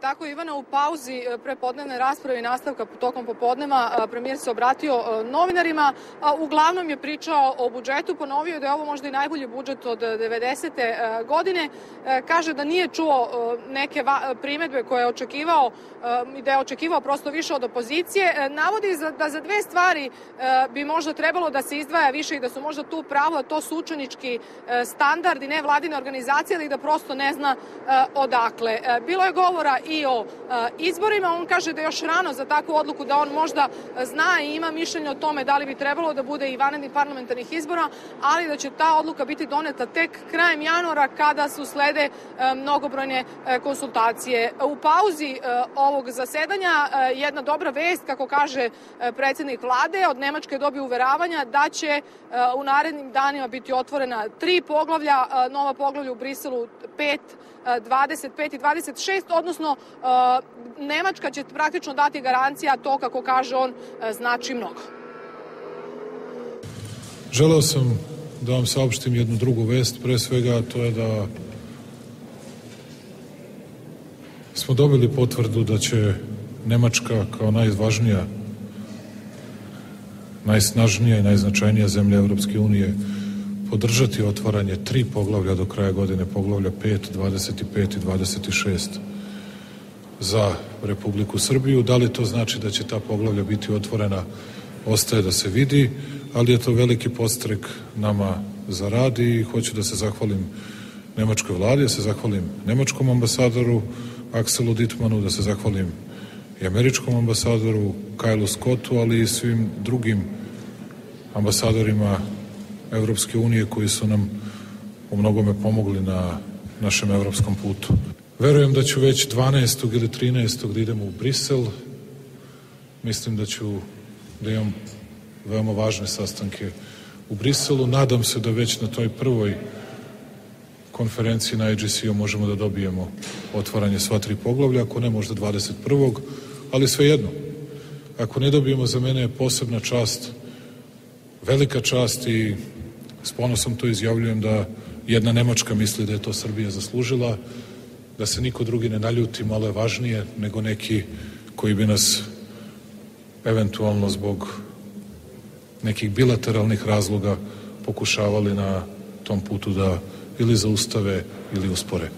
Tako Ivana u pauzi e, prepodnevne rasprave i nastavka tokom popodneva premijer se obratio e, novinarima. Uglavnom je pričao o budžetu, ponovio da je ovo možda i najbolji budžet od 90. E, godine. Kaže da nije čuo neke primetbe koje je očekivao i da je očekivao prosto više od opozicije. Navodi da za dve stvari bi možda trebalo da se izdvaja više i da su možda tu pravo, to su učenički standard i nevladine organizacije, ali da prosto ne zna odakle. Bilo je govora i o izborima. On kaže da je još rano za takvu odluku, da on možda zna i ima mišljenje o tome da li bi trebalo da bude i vanredni parlamentarnih izbora, ali da će ta odluka biti doneta tek krajem januara kada su slede mnogobrojne konsultacije. U pauzi ovog zasedanja jedna dobra vest, kako kaže predsednik vlade, od Nemačke dobi uveravanja da će u narednim danima biti otvorena tri poglavlja, nova poglavlja u Briselu 5, 25 i 26, odnosno Nemačka će praktično dati garancija, to kako kaže on znači mnogo. Želeo sam da vam saopštim jednu drugu vest, pre svega to je da smo dobili potvrdu da će Nemačka kao najvažnija, najsnažnija i najznačajnija zemlja Evropske unije podržati otvaranje tri poglavlja do kraja godine, poglavlja 5, 25 i 26 za Republiku Srbiju. Da li to znači da će ta poglavlja biti otvorena, ostaje da se vidi, ali je to veliki postrek nama za rad i hoću da se zahvalim nemačkoj vladi, da se zahvalim nemačkom ambasadoru Akselu Ditmanu, da se zahvalim i američkom ambasadoru Kajlu Scottu, ali i svim drugim ambasadorima Evropske unije koji su nam u mnogome pomogli na našem evropskom putu. Verujem da ću već 12. ili 13. da idem u Brisel. Mislim da ću da imam veoma važne sastanke u Briselu. Nadam se da već na toj prvoj konferenciji na IGC-u možemo da dobijemo otvaranje sva tri poglavlja, ako ne možda 21. ali svejedno. Ako ne dobijemo, za mene je posebna čast, velika čast i s ponosom to izjavljujem da jedna Nemačka misli da je to Srbija zaslužila, da se niko drugi ne naljuti, malo je važnije nego neki koji bi nas eventualno zbog nekih bilateralnih razloga pokušavali na tom putu da ili zaustave ili uspore.